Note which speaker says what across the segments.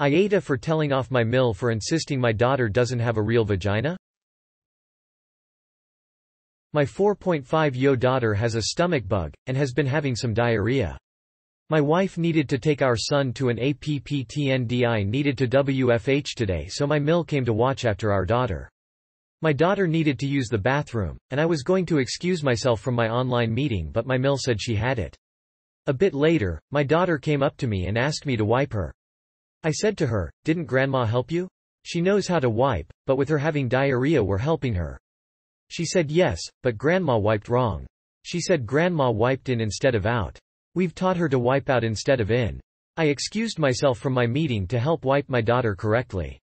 Speaker 1: Ayeta for telling off my mill for insisting my daughter doesn't have a real vagina? My 4.5-yo daughter has a stomach bug, and has been having some diarrhea. My wife needed to take our son to an APPTNDI needed to WFH today so my mill came to watch after our daughter. My daughter needed to use the bathroom, and I was going to excuse myself from my online meeting but my mill said she had it. A bit later, my daughter came up to me and asked me to wipe her. I said to her, didn't grandma help you? She knows how to wipe, but with her having diarrhea we're helping her. She said yes, but grandma wiped wrong. She said grandma wiped in instead of out. We've taught her to wipe out instead of in. I excused myself from my meeting to help wipe my daughter correctly.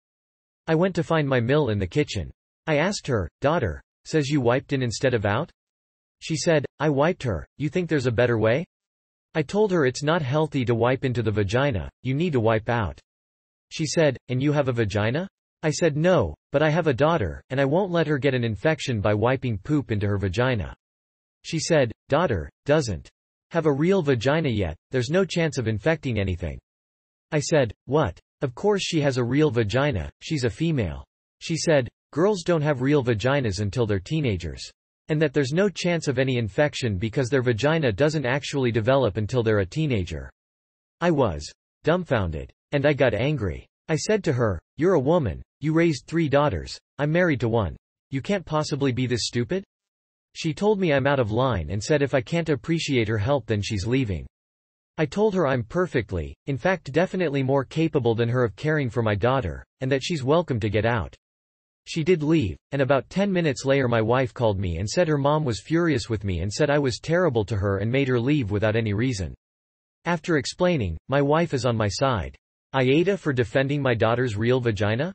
Speaker 1: I went to find my mill in the kitchen. I asked her, daughter, says you wiped in instead of out? She said, I wiped her, you think there's a better way? I told her it's not healthy to wipe into the vagina, you need to wipe out. She said, and you have a vagina? I said no, but I have a daughter, and I won't let her get an infection by wiping poop into her vagina. She said, daughter, doesn't have a real vagina yet, there's no chance of infecting anything. I said, what? Of course she has a real vagina, she's a female. She said, girls don't have real vaginas until they're teenagers. And that there's no chance of any infection because their vagina doesn't actually develop until they're a teenager. I was dumbfounded. And I got angry. I said to her, you're a woman, you raised three daughters, I'm married to one. You can't possibly be this stupid? She told me I'm out of line and said if I can't appreciate her help then she's leaving. I told her I'm perfectly, in fact definitely more capable than her of caring for my daughter, and that she's welcome to get out. She did leave, and about 10 minutes later my wife called me and said her mom was furious with me and said I was terrible to her and made her leave without any reason. After explaining, my wife is on my side. Ayeta for defending my daughter's real vagina?